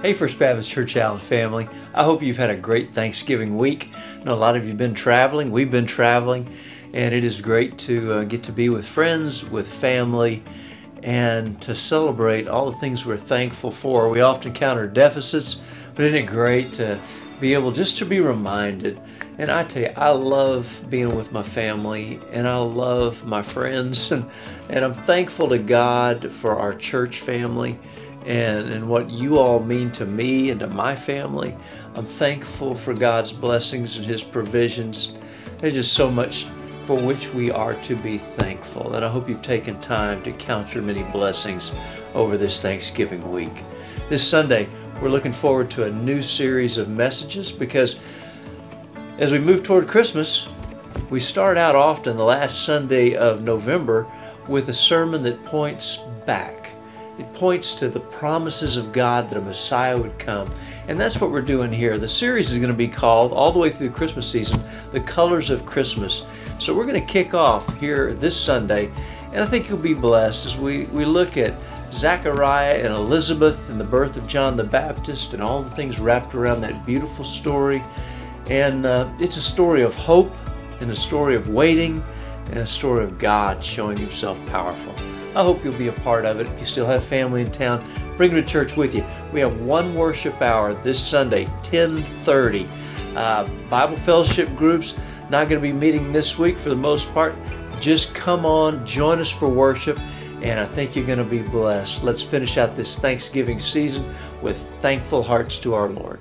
Hey, First Baptist Church Allen family. I hope you've had a great Thanksgiving week. A lot of you have been traveling. We've been traveling, and it is great to uh, get to be with friends, with family, and to celebrate all the things we're thankful for. We often counter deficits, but isn't it great to be able just to be reminded? And I tell you, I love being with my family, and I love my friends, and, and I'm thankful to God for our church family and, and what you all mean to me and to my family. I'm thankful for God's blessings and His provisions. There's just so much for which we are to be thankful. And I hope you've taken time to count your many blessings over this Thanksgiving week. This Sunday, we're looking forward to a new series of messages because as we move toward Christmas, we start out often the last Sunday of November with a sermon that points back it points to the promises of God that a Messiah would come. And that's what we're doing here. The series is going to be called, all the way through the Christmas season, The Colors of Christmas. So we're going to kick off here this Sunday, and I think you'll be blessed as we, we look at Zachariah and Elizabeth and the birth of John the Baptist and all the things wrapped around that beautiful story. And uh, it's a story of hope and a story of waiting and a story of God showing himself powerful. I hope you'll be a part of it. If you still have family in town, bring them to church with you. We have one worship hour this Sunday, 1030. Uh, Bible fellowship groups, not going to be meeting this week for the most part. Just come on, join us for worship, and I think you're going to be blessed. Let's finish out this Thanksgiving season with thankful hearts to our Lord.